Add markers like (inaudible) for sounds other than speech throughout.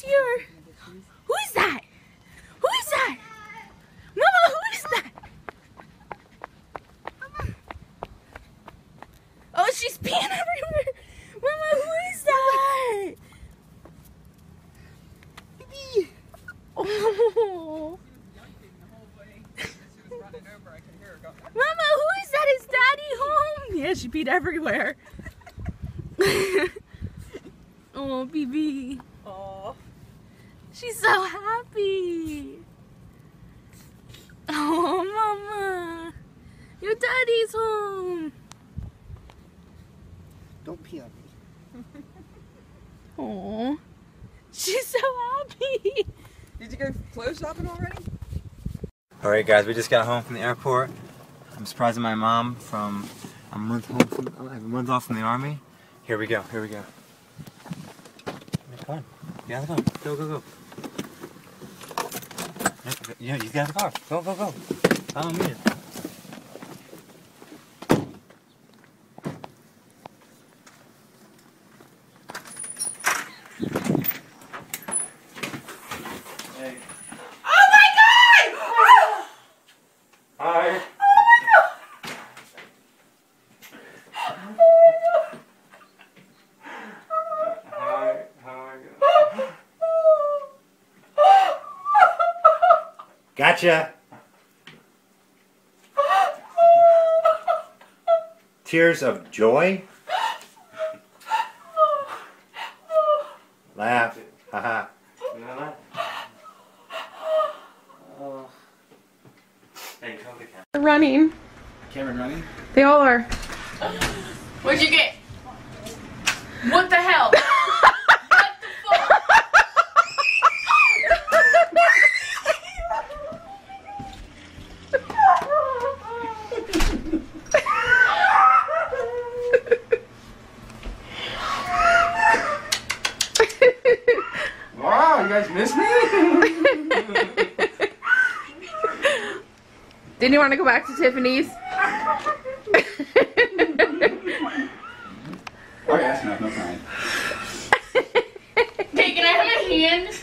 Here. Who is that? Who is that? Mama, who is that? Oh, she's peeing (laughs) everywhere. Mama, who is that? Oh. (laughs) Mama, who is that? Is Daddy home? Yeah, she peed everywhere. (laughs) oh, BB. She's so happy. Oh, Mama. Your daddy's home. Don't pee on me. (laughs) Oh. She's so happy. Did you go clothes shopping already? Alright guys, we just got home from the airport. I'm surprising my mom from a month home from a month off from the army. Here we go, here we go. Come on. Get out of the car. Go, go, go. Yeah, you got the car. Go, go, go. Follow me. Hey. Oh my god! Hi. Hi, how are you? Gotcha. (gasps) Tears of joy. (sighs) Laugh. Haha. You wanna laugh? (sighs) Oh. Hey, come the camera. They're running. Cameron running? They all are. (gasps) What'd you get? What the hell? what the fuck? Wow, you guys miss me? Didn't you want to go back to Tiffany's? Oh, yes, no, no fine. (laughs) Hey, can I have a hand?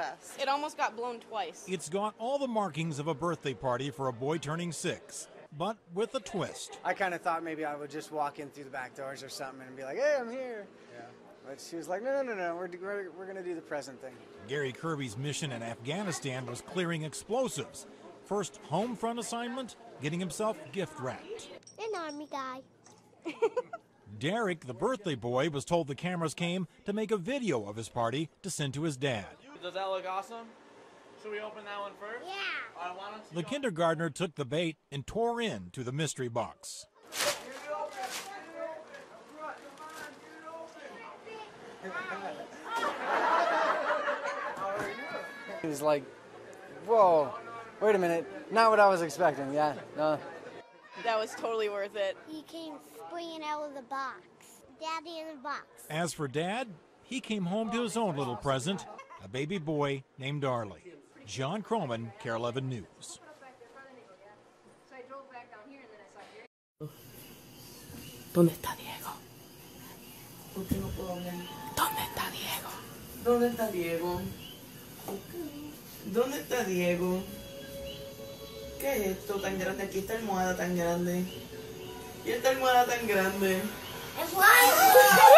Best. It almost got blown twice. It's got all the markings of a birthday party for a boy turning six, but with a twist. I kind of thought maybe I would just walk in through the back doors or something and be like, hey, I'm here. Yeah. But she was like, no, no, no, no, we're, we're, we're going to do the present thing. Gary Kirby's mission in Afghanistan was clearing explosives. First home front assignment, getting himself gift wrapped. An army guy. (laughs) Derek, the birthday boy, was told the cameras came to make a video of his party to send to his dad. Does that look awesome? Should we open that one first? Yeah. Why don't you The kindergartner took the bait and tore in to the mystery box. He was like, whoa, wait a minute. Not what I was expecting. Yeah, no. That was totally worth it. He came springing out of the box. Daddy in the box. As for dad, he came home to his own little present, a baby boy named Arlie. John Croman, KARE 11 News. ¿Dónde está Diego? ¿Dónde está Diego? ¿Dónde está Diego? ¿Dónde está Diego? ¿Qué es esto tan grande? Aquí esta almohada tan grande. Y esta almohada tan grande. And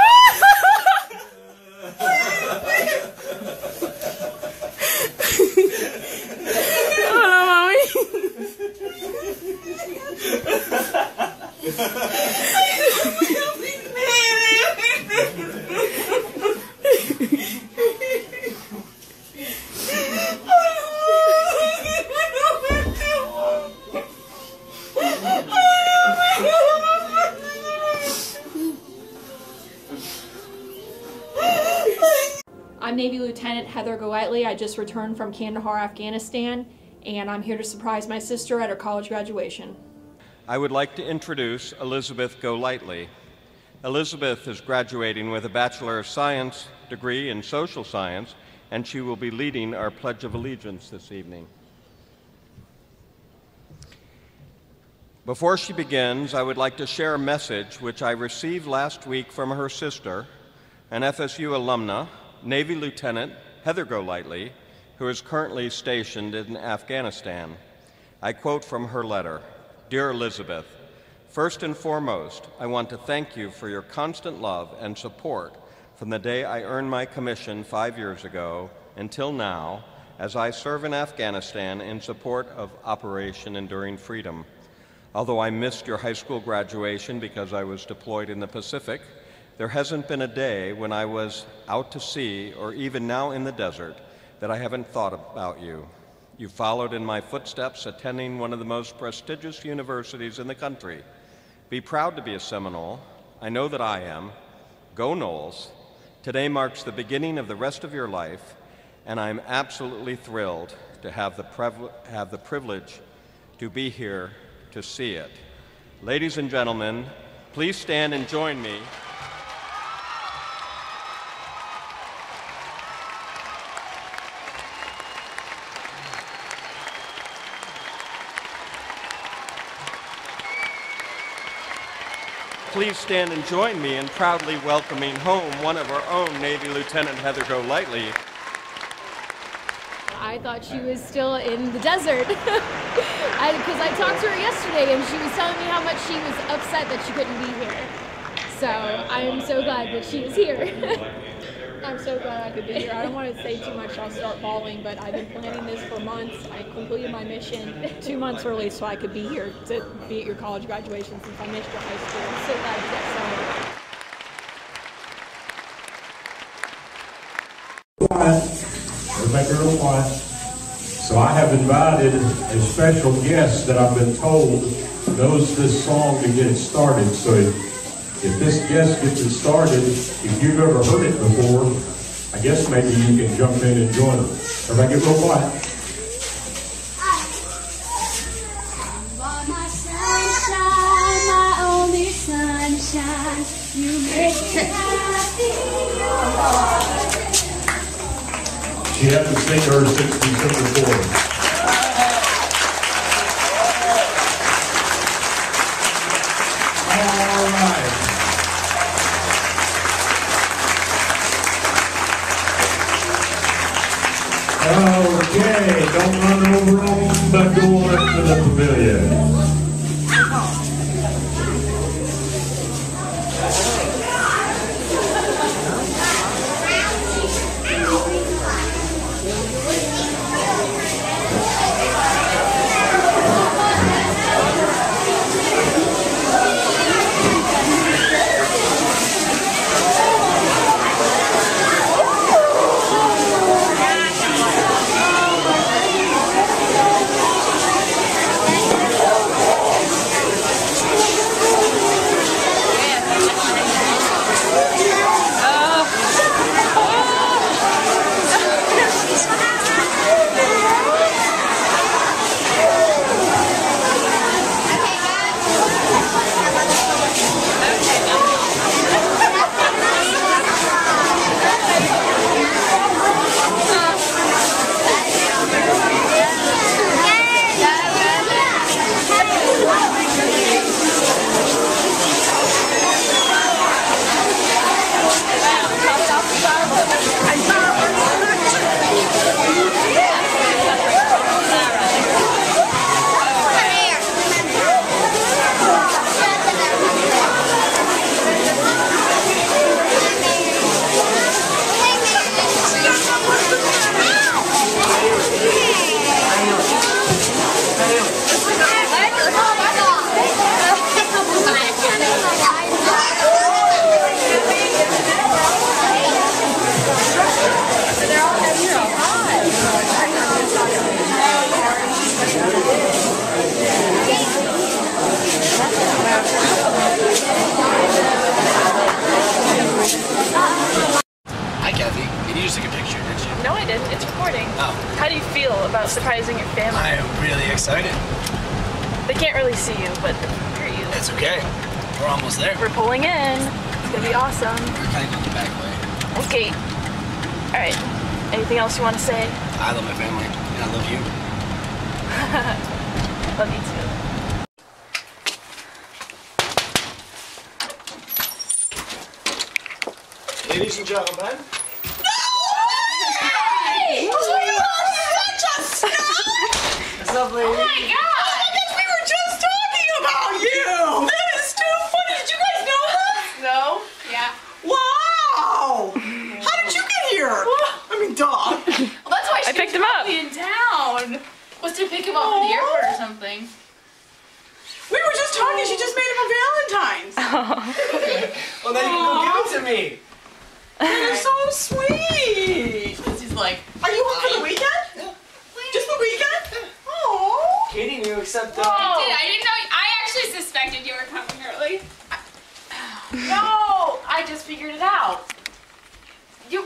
I'm Navy Lieutenant Heather Golightly. I just returned from Kandahar, Afghanistan, and I'm here to surprise my sister at her college graduation. I would like to introduce Elizabeth Golightly. Elizabeth is graduating with a Bachelor of Science degree in Social Science, and she will be leading our Pledge of Allegiance this evening. Before she begins, I would like to share a message which I received last week from her sister, an FSU alumna, Navy Lieutenant Heather Golightly, who is currently stationed in Afghanistan. I quote from her letter Dear Elizabeth, first and foremost, I want to thank you for your constant love and support from the day I earned my commission five years ago until now as I serve in Afghanistan in support of Operation Enduring Freedom. Although I missed your high school graduation because I was deployed in the Pacific, there hasn't been a day when I was out to sea or even now in the desert that I haven't thought about you. You followed in my footsteps, attending one of the most prestigious universities in the country. Be proud to be a Seminole. I know that I am. Go Noles. Today marks the beginning of the rest of your life, and I'm absolutely thrilled to have the, have the privilege to be here to see it. Ladies and gentlemen, please stand and join me. Please stand and join me in proudly welcoming home one of our own Navy Lieutenant Heather Golightly. I thought she was still in the desert. Because (laughs) I, I, talked to her yesterday and she was telling me how much she was upset that she couldn't be here. So I am so glad that she is here. (laughs) I'm so glad I could be here. I don't want to say too much, I'll start bawling, but I've been planning this for months. I completed my mission two months early so I could be here to be at your college graduation since I missed your high school. I'm so glad started. Make it real quiet. So I have invited a special guest that I've been told knows this song to get started. So if this guest gets it started, if you've ever heard it before, I guess maybe you can jump in and join them. Everybody get real quiet. She hasn't seen her since December 4th. Okay, don't run over them, but go on to the pavilion. About surprising your family? I am really excited. They can't really see you, but they can hear you. It's okay. We're almost there. We're pulling in. It's gonna be awesome. We're kind of going the back way. Okay. All right. Anything else you want to say? I love my family. And I love you. (laughs) love you too. Ladies and gentlemen, What's up, lady? Oh my god! we were just talking about you! That is too funny! Did you guys know that? No? Yeah. Wow! How did you get here? I mean, duh. Well, that's why she I picked was him up. probably in town. Was to pick him up from the airport or something. We were just talking. She just made him a Valentine's. (laughs) (laughs) well then you can go give it to me. You're so sweet. She's like, Are you home for the weekend? Just the weekend? Oh. Katie knew except uh, I did. I didn't know. I actually suspected you were coming early. (sighs) No, I just figured it out. You.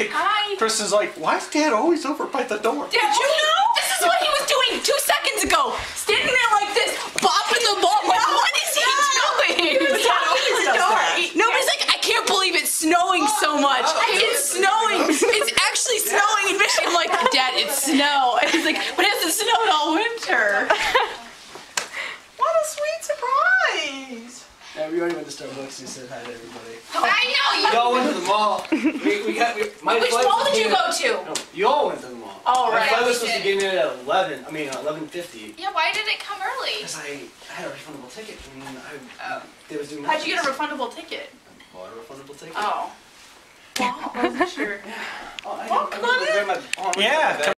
Hi. Chris is like, why is Dad always over by the door? Did you know? This is what he was doing two seconds ago. Standing there like this, bopping the ball. Like, what is he doing? Dad always does that. Nobody's like, I can't believe it's snowing so oh. much. Oh. It's snowing. It's actually snowing in Michigan. I'm like, Dad, it's snow. And he's like, but it hasn't snowed all winter. (laughs) what a sweet surprise. Yeah, we already went to Starbucks. and said hi to everybody. Oh, I know you. We all went to the mall. We, we got. We, my Which flight mall was did you go to? No, you all went to the mall. Oh, My right, flight was supposed to did. in at 11. I mean, uh, 11:50. Yeah. Why did it come early? Because I, I had a refundable ticket. and I, Oh. they was doing. How'd you get a refundable ticket? Bought a refundable ticket. Oh. Wow. I wasn't sure. Oh, I, oh, come on. Yeah,